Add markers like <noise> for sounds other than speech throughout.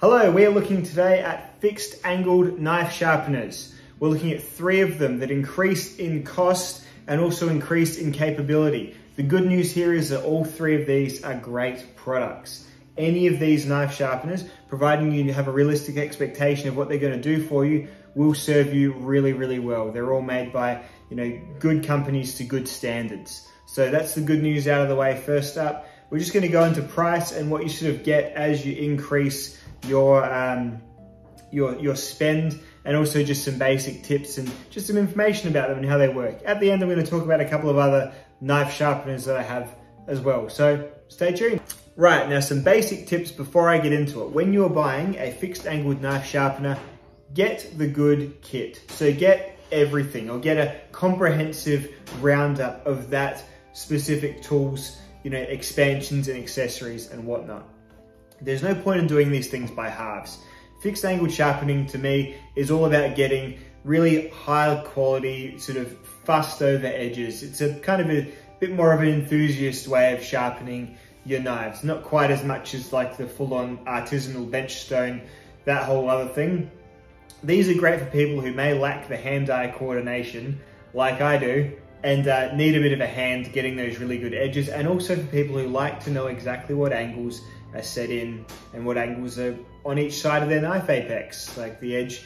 Hello, we are looking today at fixed angled knife sharpeners. We're looking at three of them that increase in cost and also increase in capability. The good news here is that all three of these are great products. Any of these knife sharpeners, providing you have a realistic expectation of what they're gonna do for you, will serve you really, really well. They're all made by you know, good companies to good standards. So that's the good news out of the way first up. We're just gonna go into price and what you sort of get as you increase your, um, your, your spend and also just some basic tips and just some information about them and how they work. At the end, I'm gonna talk about a couple of other knife sharpeners that I have as well. So stay tuned. Right, now some basic tips before I get into it. When you're buying a fixed angled knife sharpener, get the good kit. So get everything or get a comprehensive roundup of that specific tools, you know, expansions and accessories and whatnot. There's no point in doing these things by halves. Fixed angle sharpening to me is all about getting really high quality, sort of fussed over edges. It's a kind of a bit more of an enthusiast way of sharpening your knives. Not quite as much as like the full on artisanal bench stone, that whole other thing. These are great for people who may lack the hand-eye coordination like I do and uh, need a bit of a hand getting those really good edges and also for people who like to know exactly what angles are set in and what angles are on each side of their knife apex. Like the edge,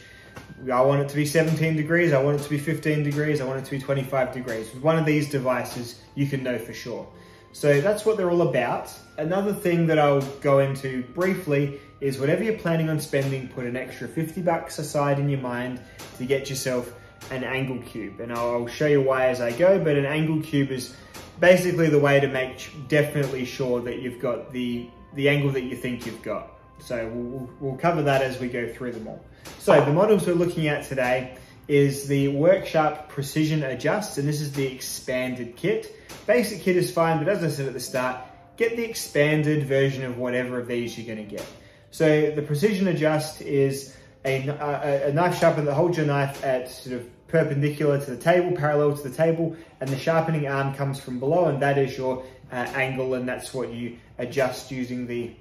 I want it to be 17 degrees, I want it to be 15 degrees, I want it to be 25 degrees. With one of these devices, you can know for sure. So that's what they're all about. Another thing that I'll go into briefly is whatever you're planning on spending, put an extra 50 bucks aside in your mind to get yourself an angle cube. And I'll show you why as I go, but an angle cube is basically the way to make definitely sure that you've got the, the angle that you think you've got. So we'll, we'll cover that as we go through them all. So the models we're looking at today is the Worksharp Precision Adjust, and this is the expanded kit. Basic kit is fine, but as I said at the start, get the expanded version of whatever of these you're gonna get. So the Precision Adjust is a, a, a knife sharpener that holds your knife at sort of perpendicular to the table, parallel to the table, and the sharpening arm comes from below, and that is your uh, angle, and that's what you adjust using the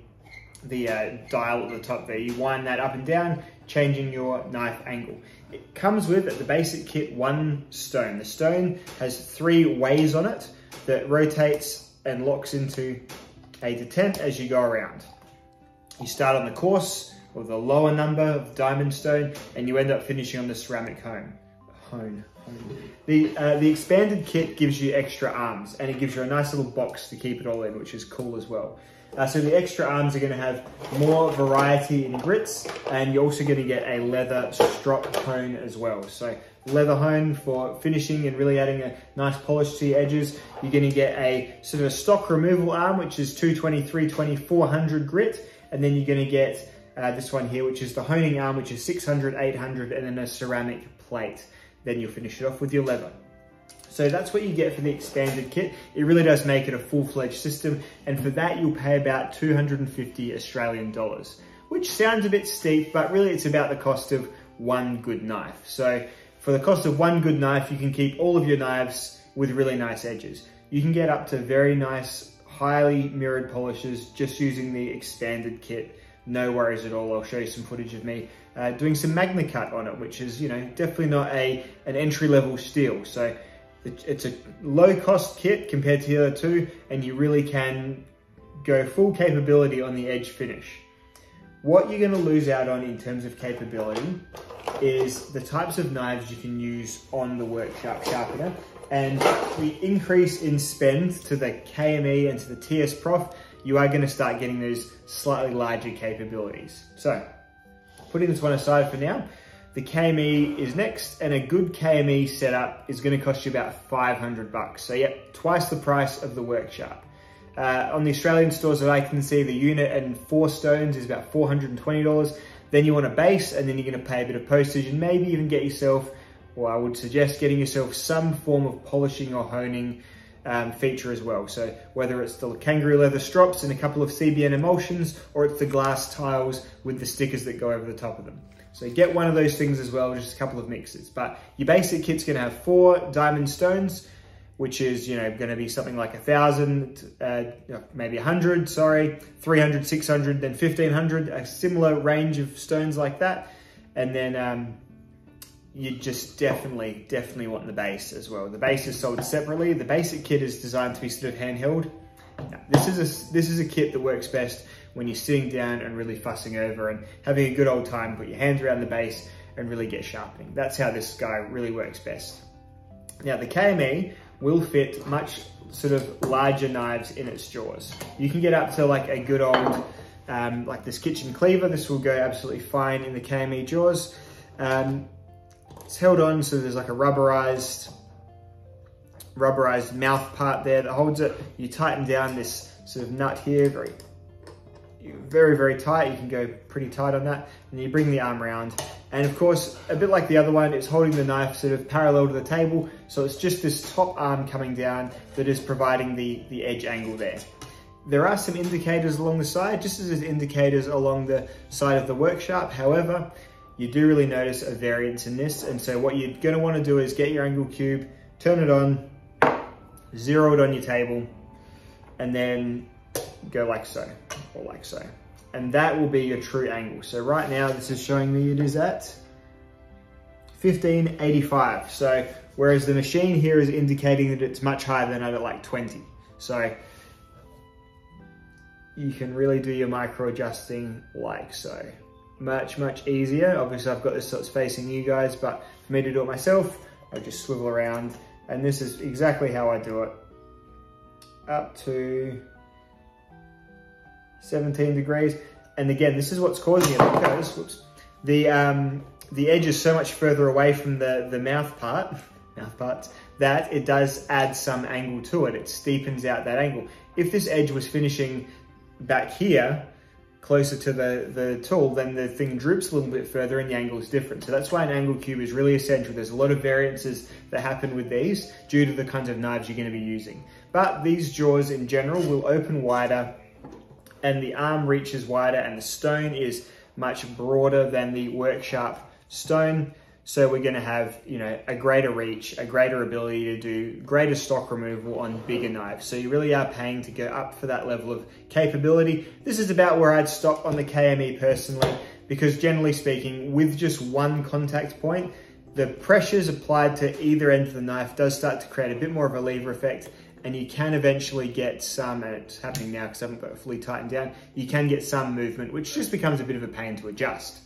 the uh, dial at the top there. You wind that up and down, changing your knife angle. It comes with, at the basic kit, one stone. The stone has three ways on it that rotates and locks into a detent as you go around. You start on the coarse or the lower number of diamond stone and you end up finishing on the ceramic hone. Hone. The, uh, the expanded kit gives you extra arms and it gives you a nice little box to keep it all in, which is cool as well. Uh, so the extra arms are going to have more variety in grits and you're also going to get a leather strop hone as well. So leather hone for finishing and really adding a nice polish to your edges. You're going to get a sort of a stock removal arm, which is 220, 320, 400 grit. And then you're going to get uh, this one here, which is the honing arm, which is 600, 800, and then a ceramic plate. Then you'll finish it off with your leather. So that's what you get for the expanded kit. It really does make it a full-fledged system. And for that, you'll pay about 250 Australian dollars, which sounds a bit steep, but really it's about the cost of one good knife. So for the cost of one good knife, you can keep all of your knives with really nice edges. You can get up to very nice, highly mirrored polishes just using the expanded kit. No worries at all. I'll show you some footage of me uh, doing some MagnaCut on it, which is, you know, definitely not a an entry level steel. So it's a low cost kit compared to the other two, and you really can go full capability on the edge finish. What you're gonna lose out on in terms of capability is the types of knives you can use on the Worksharp sharpener. And the increase in spend to the KME and to the TS Prof, you are gonna start getting those slightly larger capabilities. So, putting this one aside for now, the KME is next, and a good KME setup is gonna cost you about 500 bucks. So yeah, twice the price of the Worksharp. Uh, on the Australian stores that I can see, the unit and four stones is about $420. Then you want a base, and then you're gonna pay a bit of postage, and maybe even get yourself, or I would suggest getting yourself some form of polishing or honing um, feature as well. So whether it's the kangaroo leather strops and a couple of CBN emulsions, or it's the glass tiles with the stickers that go over the top of them. So get one of those things as well, just a couple of mixes. But your basic kit's gonna have four diamond stones, which is, you know, gonna be something like a thousand, uh, maybe a hundred, sorry, 300, 600, then 1500, a similar range of stones like that. And then um, you just definitely, definitely want the base as well. The base is sold separately. The basic kit is designed to be sort of handheld. Now, this is a this is a kit that works best when you're sitting down and really fussing over and having a good old time. Put your hands around the base and really get sharpening. That's how this guy really works best. Now the KME will fit much sort of larger knives in its jaws. You can get up to like a good old, um, like this kitchen cleaver. This will go absolutely fine in the KME jaws. Um, it's held on so there's like a rubberized rubberized mouth part there that holds it. You tighten down this sort of nut here, very, very, very tight. You can go pretty tight on that. And you bring the arm around. And of course, a bit like the other one, it's holding the knife sort of parallel to the table. So it's just this top arm coming down that is providing the, the edge angle there. There are some indicators along the side, just as there's indicators along the side of the Worksharp. However, you do really notice a variance in this. And so what you're gonna wanna do is get your angle cube, turn it on, zero it on your table, and then go like so, or like so. And that will be your true angle. So right now, this is showing me it is at 1585. So whereas the machine here is indicating that it's much higher than at like 20. So you can really do your micro adjusting like so. Much, much easier. Obviously I've got this sort of facing you guys, but for me to do it myself, I just swivel around and this is exactly how I do it. Up to 17 degrees. And again, this is what's causing it because whoops, the, um, the edge is so much further away from the, the mouth part, <laughs> mouth parts, that it does add some angle to it. It steepens out that angle. If this edge was finishing back here, closer to the, the tool, then the thing droops a little bit further and the angle is different. So that's why an angle cube is really essential. There's a lot of variances that happen with these due to the kinds of knives you're gonna be using. But these jaws in general will open wider and the arm reaches wider and the stone is much broader than the work sharp stone. So we're gonna have, you know, a greater reach, a greater ability to do greater stock removal on bigger knives. So you really are paying to go up for that level of capability. This is about where I'd stop on the KME personally, because generally speaking, with just one contact point, the pressures applied to either end of the knife does start to create a bit more of a lever effect and you can eventually get some, and it's happening now because I haven't got it fully tightened down, you can get some movement, which just becomes a bit of a pain to adjust.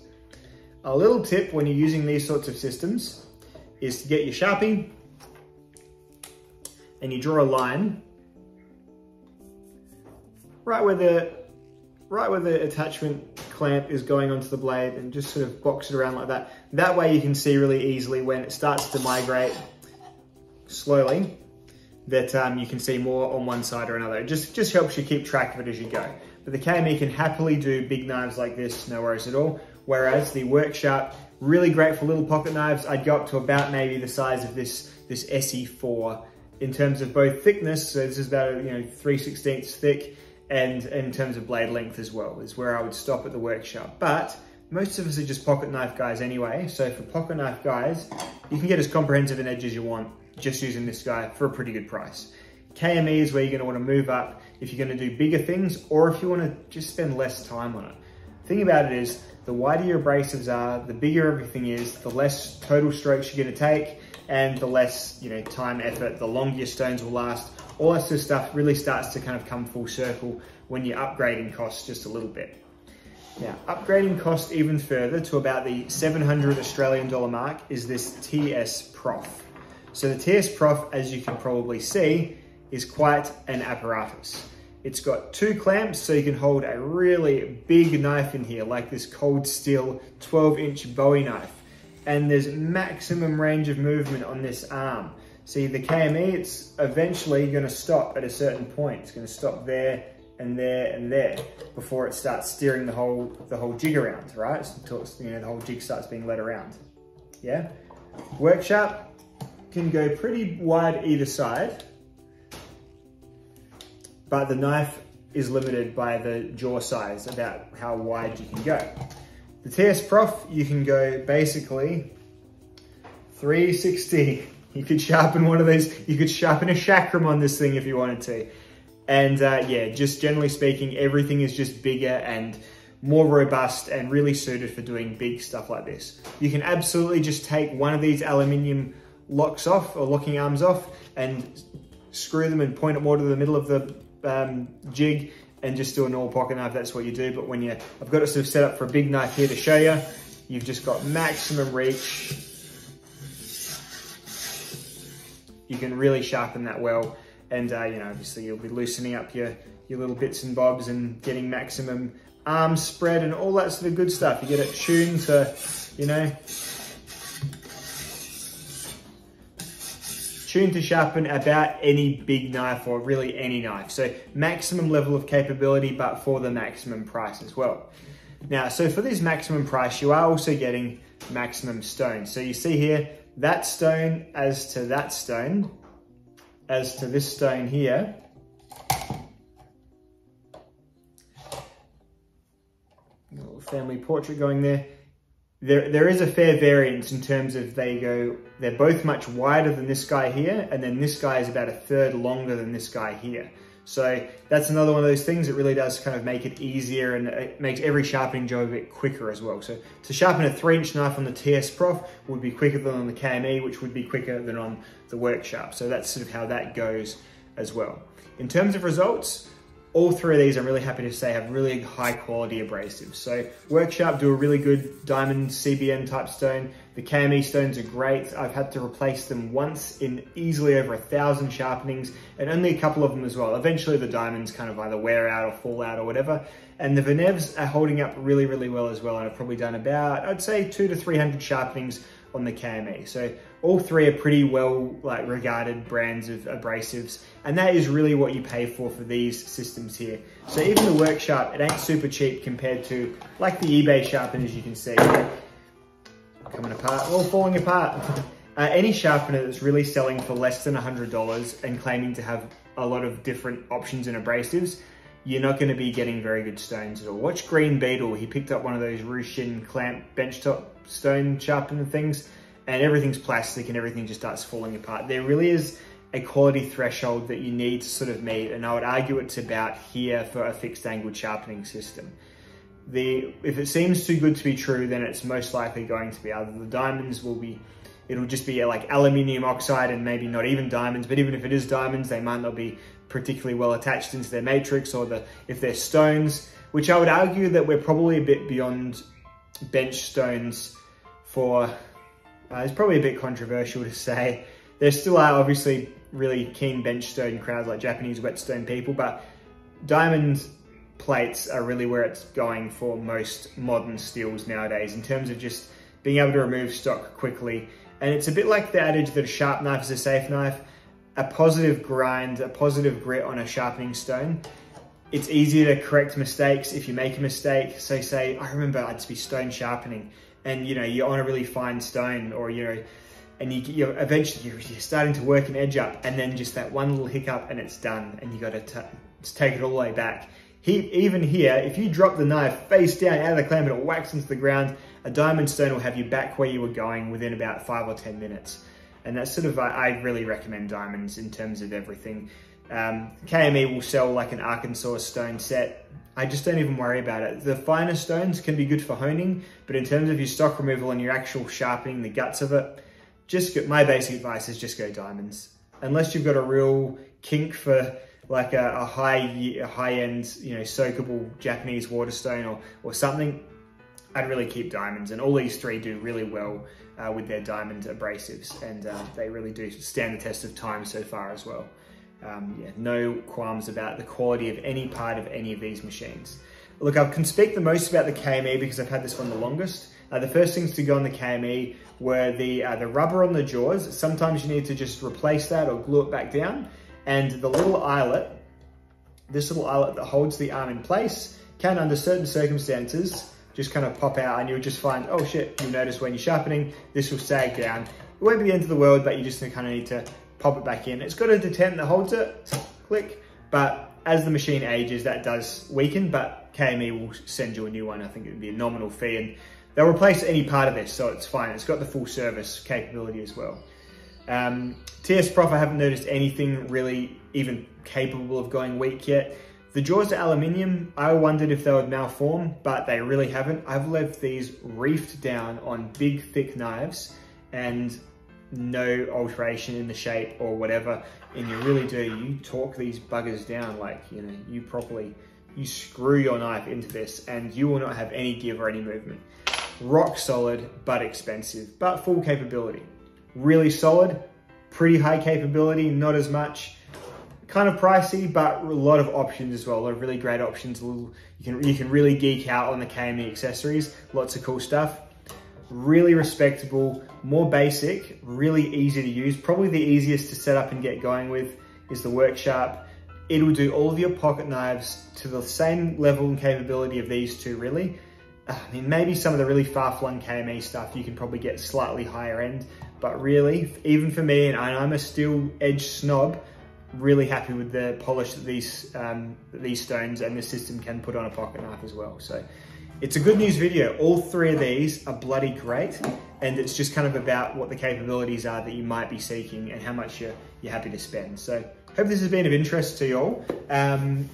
A little tip when you're using these sorts of systems is to get your Sharpie and you draw a line right where the right where the attachment clamp is going onto the blade and just sort of box it around like that. That way you can see really easily when it starts to migrate slowly that um, you can see more on one side or another. It just, just helps you keep track of it as you go. But the KME can happily do big knives like this, no worries at all. Whereas the Worksharp, really great for little pocket knives. I'd go up to about maybe the size of this, this SE4 in terms of both thickness. So this is about, you know, 3 16ths thick and in terms of blade length as well is where I would stop at the Worksharp. But most of us are just pocket knife guys anyway. So for pocket knife guys, you can get as comprehensive an edge as you want just using this guy for a pretty good price. KME is where you're gonna wanna move up if you're gonna do bigger things or if you wanna just spend less time on it. Thing about it is, the wider your abrasives are, the bigger everything is, the less total strokes you're gonna take, and the less you know time, effort, the longer your stones will last. All that sort of stuff really starts to kind of come full circle when you're upgrading costs just a little bit. Now, upgrading cost even further to about the 700 Australian dollar mark is this TS Prof. So the TS Prof, as you can probably see, is quite an apparatus. It's got two clamps so you can hold a really big knife in here, like this cold steel 12 inch Bowie knife. And there's maximum range of movement on this arm. See the KME, it's eventually gonna stop at a certain point. It's gonna stop there and there and there before it starts steering the whole the whole jig around, right? Until you know the whole jig starts being led around. Yeah. Work sharp, can go pretty wide either side, but the knife is limited by the jaw size about how wide you can go. The TS Prof, you can go basically 360 You could sharpen one of these, you could sharpen a chakram on this thing if you wanted to. And uh, yeah, just generally speaking, everything is just bigger and more robust and really suited for doing big stuff like this. You can absolutely just take one of these aluminium locks off or locking arms off and screw them and point it more to the middle of the um, jig and just do a normal pocket knife, that's what you do. But when you, I've got it sort of set up for a big knife here to show you, you've just got maximum reach. You can really sharpen that well. And uh, you know, obviously you'll be loosening up your, your little bits and bobs and getting maximum arm spread and all that sort of good stuff. You get it tuned to, you know, tuned to sharpen about any big knife or really any knife. So maximum level of capability, but for the maximum price as well. Now, so for this maximum price, you are also getting maximum stone. So you see here, that stone as to that stone, as to this stone here, little family portrait going there there, there is a fair variance in terms of they go, they're both much wider than this guy here, and then this guy is about a third longer than this guy here. So that's another one of those things that really does kind of make it easier and it makes every sharpening job a bit quicker as well. So to sharpen a three inch knife on the TS Prof would be quicker than on the KME, which would be quicker than on the Worksharp. So that's sort of how that goes as well. In terms of results, all three of these, I'm really happy to say, have really high quality abrasives. So Worksharp do a really good diamond CBN type stone. The KME stones are great. I've had to replace them once in easily over a thousand sharpenings and only a couple of them as well. Eventually the diamonds kind of either wear out or fall out or whatever. And the Venevs are holding up really, really well as well. And I've probably done about, I'd say two to 300 sharpenings on the KME. So all three are pretty well like regarded brands of abrasives. And that is really what you pay for for these systems here. So even the Worksharp, it ain't super cheap compared to like the eBay sharpeners you can see. Coming apart, all falling apart. <laughs> Uh, any sharpener that's really selling for less than $100 and claiming to have a lot of different options and abrasives, you're not going to be getting very good stones at all. Watch Green Beetle. He picked up one of those Ruixin clamp benchtop stone sharpener things and everything's plastic and everything just starts falling apart. There really is a quality threshold that you need to sort of meet and I would argue it's about here for a fixed angle sharpening system. The If it seems too good to be true, then it's most likely going to be either the diamonds will be, it'll just be like aluminium oxide and maybe not even diamonds, but even if it is diamonds, they might not be particularly well attached into their matrix or the if they're stones, which I would argue that we're probably a bit beyond bench stones for uh, it's probably a bit controversial to say. There still are obviously really keen bench stone crowds like Japanese whetstone people, but diamond plates are really where it's going for most modern steels nowadays in terms of just being able to remove stock quickly. And it's a bit like the adage that a sharp knife is a safe knife. A positive grind, a positive grit on a sharpening stone it's easier to correct mistakes if you make a mistake. So say, I remember I'd be stone sharpening and you know, you're on a really fine stone or, you know, and you, you're eventually you're, you're starting to work an edge up and then just that one little hiccup and it's done and you got to take it all the way back. He, even here, if you drop the knife face down out of the clamp and it whacks into the ground, a diamond stone will have you back where you were going within about five or 10 minutes. And that's sort of, I, I really recommend diamonds in terms of everything. Um, KME will sell like an Arkansas stone set. I just don't even worry about it. The finer stones can be good for honing, but in terms of your stock removal and your actual sharpening the guts of it, just get, my basic advice is just go diamonds. Unless you've got a real kink for like a, a high a high end, you know, soakable Japanese waterstone or, or something, I'd really keep diamonds. And all these three do really well uh, with their diamond abrasives and uh, they really do stand the test of time so far as well um, yeah, no qualms about the quality of any part of any of these machines. Look, I can speak the most about the KME because I've had this one the longest. Uh, the first things to go on the KME were the, uh, the rubber on the jaws. Sometimes you need to just replace that or glue it back down. And the little eyelet, this little eyelet that holds the arm in place can, under certain circumstances, just kind of pop out and you'll just find, oh shit, you'll notice when you're sharpening, this will sag down. It won't be the end of the world, but you just kind of need to pop it back in. It's got a detent that holds it, click, but as the machine ages, that does weaken, but KME will send you a new one. I think it would be a nominal fee and they'll replace any part of this, so it's fine. It's got the full service capability as well. Um, TS Prof, I haven't noticed anything really even capable of going weak yet. The jaws are aluminium. I wondered if they would malform, but they really haven't. I've left these reefed down on big, thick knives and no alteration in the shape or whatever. And you really do, you torque these buggers down like, you know, you properly, you screw your knife into this and you will not have any give or any movement. Rock solid, but expensive, but full capability. Really solid, pretty high capability, not as much. Kind of pricey, but a lot of options as well. A lot of really great options. you can you can really geek out on the KME accessories. Lots of cool stuff. Really respectable, more basic, really easy to use. Probably the easiest to set up and get going with is the Worksharp. It'll do all of your pocket knives to the same level and capability of these two, really. Uh, I mean, maybe some of the really far-flung KME stuff you can probably get slightly higher end, but really, even for me, and I'm a steel edge snob, really happy with the polish that these, um, these stones and the system can put on a pocket knife as well. So it's a good news video. All three of these are bloody great, and it's just kind of about what the capabilities are that you might be seeking and how much you're, you're happy to spend. So hope this has been of interest to you all. Um,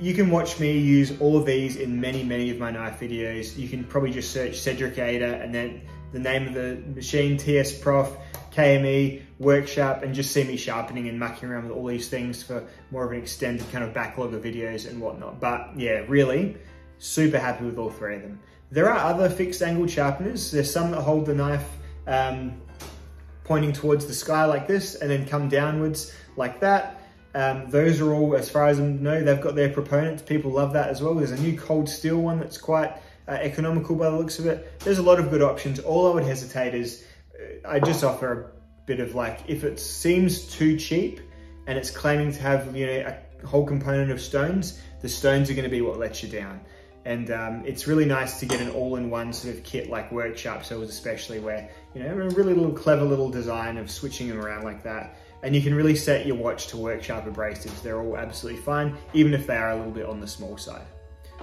you can watch me use all of these in many, many of my knife videos. You can probably just search Cedric Ada and then the name of the machine, TS Prof, KME, Worksharp, and just see me sharpening and mucking around with all these things for more of an extended kind of backlog of videos and whatnot. But yeah, really, super happy with all three of them. There are other fixed angle sharpeners. There's some that hold the knife um, pointing towards the sky like this and then come downwards like that. Um, those are all, as far as I know, they've got their proponents. People love that as well. There's a new cold steel one that's quite uh, economical by the looks of it. There's a lot of good options. All I would hesitate is I just offer a bit of like, if it seems too cheap and it's claiming to have, you know, a whole component of stones, the stones are going to be what lets you down. And um, it's really nice to get an all-in-one sort of kit like Worksharp. so especially where, you know, a really little clever little design of switching them around like that. And you can really set your watch to Worksharp abrasives. They're all absolutely fine, even if they are a little bit on the small side.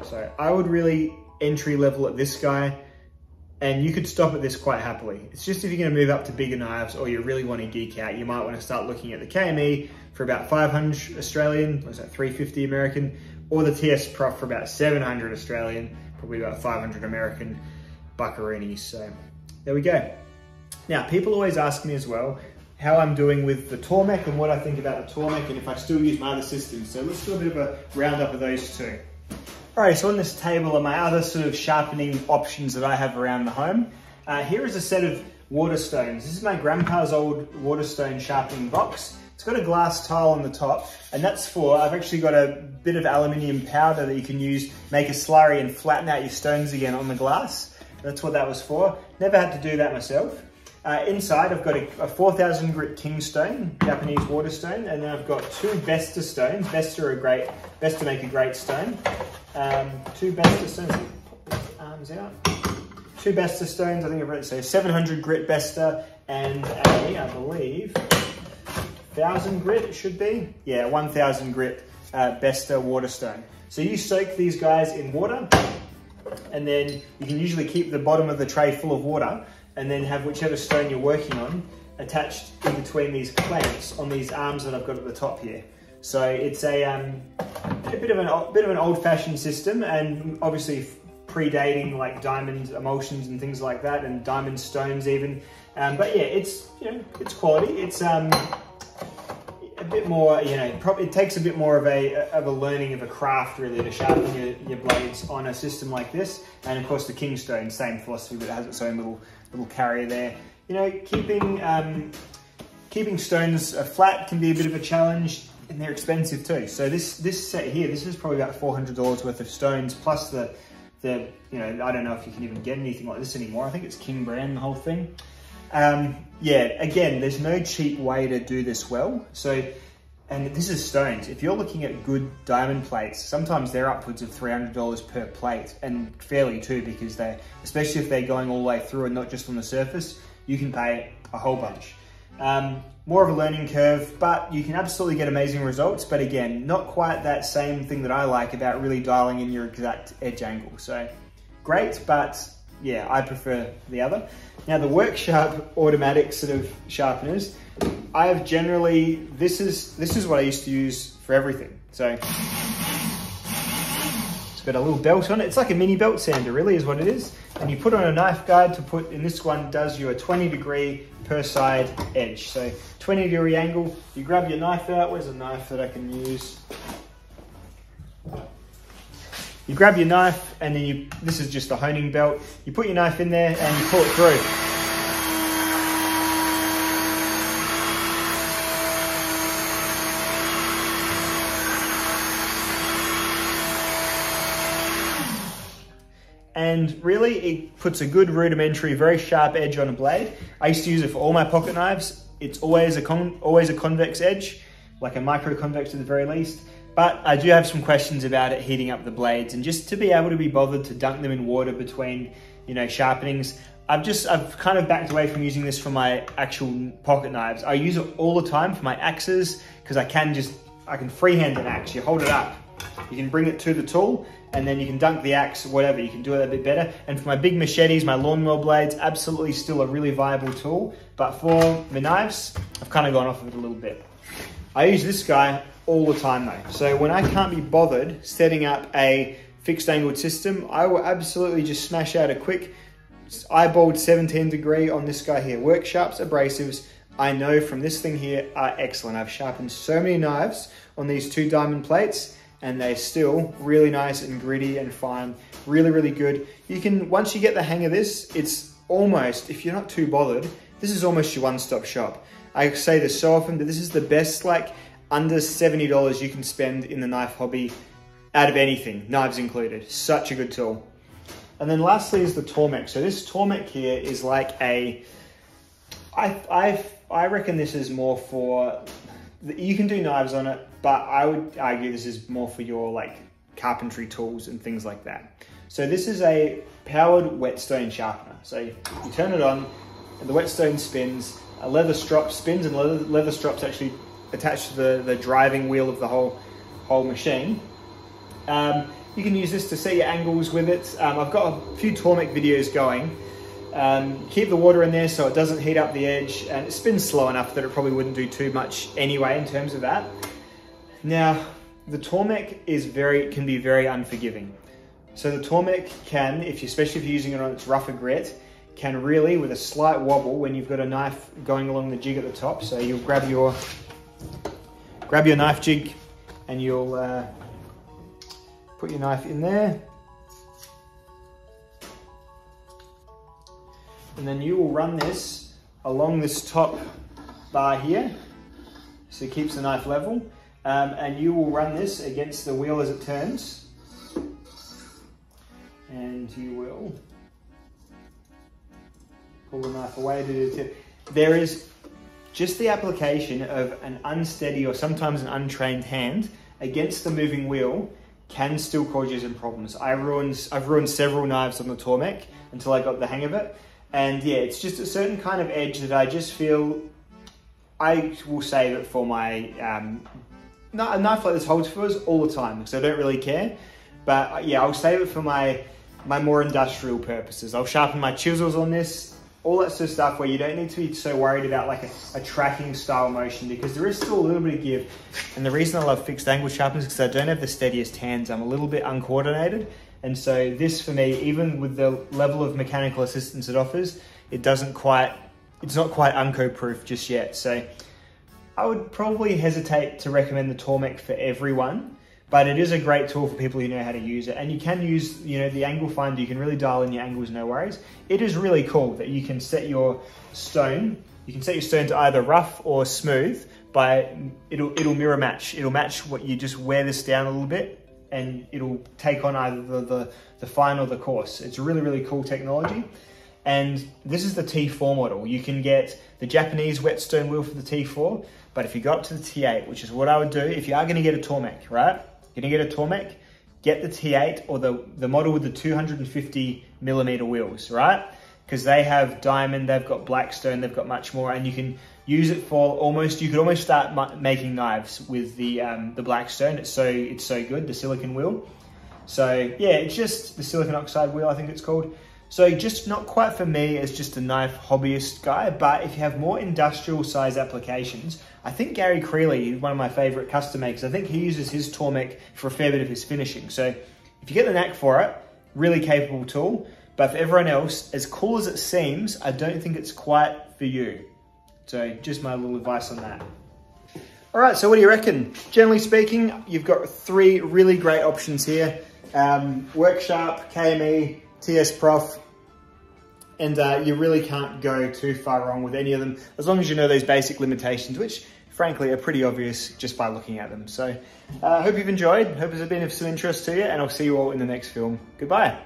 So I would really entry level at this guy and you could stop at this quite happily. It's just if you're gonna move up to bigger knives or you really wanna geek out, you might wanna start looking at the KME for about 500 Australian, what's that, 350 American, or the TS Prof for about 700 Australian, probably about 500 American buckaroonies. So there we go. Now, people always ask me as well, how I'm doing with the Tormek and what I think about the Tormek and if I still use my other systems. So let's do a bit of a roundup of those two. All right, so on this table are my other sort of sharpening options that I have around the home. Uh, here is a set of Waterstones. This is my grandpa's old Waterstone sharpening box. It's got a glass tile on the top, and that's for, I've actually got a bit of aluminium powder that you can use, make a slurry and flatten out your stones again on the glass. That's what that was for. Never had to do that myself. Uh, inside, I've got a, a 4,000 grit kingstone, Japanese waterstone, and then I've got two Bester stones. Bester are great, Bester make a great stone. Um, two Bester stones, arms out. Two Bester stones, I think I've written, so 700 grit Bester, and a, I believe, 1,000 grit it should be. Yeah, 1,000 grit uh, Bester waterstone. So you soak these guys in water, and then you can usually keep the bottom of the tray full of water, and then have whichever stone you're working on attached in between these clamps on these arms that I've got at the top here. So it's a, um, a bit of an bit of an old-fashioned system, and obviously predating like diamond emulsions and things like that, and diamond stones even. Um, but yeah, it's you know it's quality. It's um, a bit more, you know, probably it takes a bit more of a of a learning of a craft really to sharpen your, your blades on a system like this. And of course the Kingstone, same philosophy, but it has its own little little carrier there. You know, keeping um, keeping stones flat can be a bit of a challenge and they're expensive too. So this this set here, this is probably about $400 worth of stones plus the, the, you know, I don't know if you can even get anything like this anymore. I think it's King brand, the whole thing. Um, yeah, again, there's no cheap way to do this well. So, and this is stones. If you're looking at good diamond plates, sometimes they're upwards of $300 per plate and fairly too because they, especially if they're going all the way through and not just on the surface, you can pay a whole bunch. Um, more of a learning curve, but you can absolutely get amazing results. But again, not quite that same thing that I like about really dialing in your exact edge angle. So great, but yeah, I prefer the other. Now the Worksharp automatic sort of sharpeners, I've generally, this is, this is what I used to use for everything. So it's got a little belt on it. It's like a mini belt sander really is what it is. And you put on a knife guide to put, and this one does you a 20 degree per side edge. So 20 degree angle, you grab your knife out. Where's a knife that I can use? You grab your knife and then you, this is just a honing belt. You put your knife in there and you pull it through. And really it puts a good rudimentary, very sharp edge on a blade. I used to use it for all my pocket knives. It's always a con always a convex edge, like a micro convex at the very least. But I do have some questions about it heating up the blades and just to be able to be bothered to dunk them in water between, you know, sharpenings. I've just, I've kind of backed away from using this for my actual pocket knives. I use it all the time for my axes because I can just, I can freehand an axe. You hold it up, you can bring it to the tool and then you can dunk the axe, whatever, you can do it a bit better. And for my big machetes, my lawnmower blades, absolutely still a really viable tool. But for my knives, I've kind of gone off of it a little bit. I use this guy all the time though. So when I can't be bothered setting up a fixed angled system, I will absolutely just smash out a quick eyeballed 17 degree on this guy here. Worksharp's abrasives, I know from this thing here are excellent. I've sharpened so many knives on these two diamond plates and they're still really nice and gritty and fine. Really, really good. You can, once you get the hang of this, it's almost, if you're not too bothered, this is almost your one-stop shop. I say this so often, but this is the best like under $70 you can spend in the knife hobby out of anything, knives included. Such a good tool. And then lastly is the Tormek. So this Tormek here is like a, I, I, I reckon this is more for, you can do knives on it, but I would argue this is more for your like carpentry tools and things like that. So this is a powered whetstone sharpener. So you turn it on and the whetstone spins, a leather strop spins and leather, leather strops actually attached to the, the driving wheel of the whole, whole machine. Um, you can use this to set your angles with it. Um, I've got a few Tormek videos going. Um, keep the water in there so it doesn't heat up the edge and it spins slow enough that it probably wouldn't do too much anyway in terms of that. Now, the Tormek is very can be very unforgiving. So the Tormek can, if you, especially if you're using it on its rougher grit, can really, with a slight wobble, when you've got a knife going along the jig at the top, so you'll grab your grab your knife jig and you'll uh, put your knife in there. And then you will run this along this top bar here, so it keeps the knife level. Um, and you will run this against the wheel as it turns. And you will pull the knife away to tip. There is just the application of an unsteady or sometimes an untrained hand against the moving wheel can still cause you some problems. I ruined, I've ruined several knives on the Tormek until I got the hang of it. And yeah, it's just a certain kind of edge that I just feel I will save it for my um, a knife like this holds for us all the time because I don't really care. But uh, yeah, I'll save it for my, my more industrial purposes. I'll sharpen my chisels on this, all that sort of stuff where you don't need to be so worried about like a, a tracking style motion because there is still a little bit of give. And the reason I love fixed angle sharpeners is because I don't have the steadiest hands. I'm a little bit uncoordinated. And so this for me, even with the level of mechanical assistance it offers, it doesn't quite, it's not quite unco proof just yet. So I would probably hesitate to recommend the Tormek for everyone, but it is a great tool for people who know how to use it. And you can use, you know, the angle finder, you can really dial in your angles, no worries. It is really cool that you can set your stone, you can set your stone to either rough or smooth by, it'll, it'll mirror match. It'll match what you just wear this down a little bit and it'll take on either the, the, the fine or the coarse. It's really, really cool technology. And this is the T4 model. You can get the Japanese whetstone wheel for the T4, but if you go up to the T8, which is what I would do, if you are gonna get a Tormek, right? You're gonna get a Tormek, get the T8 or the, the model with the 250 millimeter wheels, right? Because they have diamond, they've got blackstone, they've got much more, and you can use it for almost, you could almost start making knives with the um, the blackstone. It's so, it's so good, the silicon wheel. So yeah, it's just the silicon oxide wheel, I think it's called. So just not quite for me as just a knife hobbyist guy, but if you have more industrial size applications, I think Gary Creely one of my favorite custom makers. I think he uses his Tormek for a fair bit of his finishing. So if you get the knack for it, really capable tool. But for everyone else, as cool as it seems, I don't think it's quite for you. So just my little advice on that. All right, so what do you reckon? Generally speaking, you've got three really great options here. Um, Worksharp, KME, TS Prof, and uh, you really can't go too far wrong with any of them as long as you know those basic limitations, which frankly are pretty obvious just by looking at them. So I uh, hope you've enjoyed, hope it's been of some interest to you, and I'll see you all in the next film. Goodbye.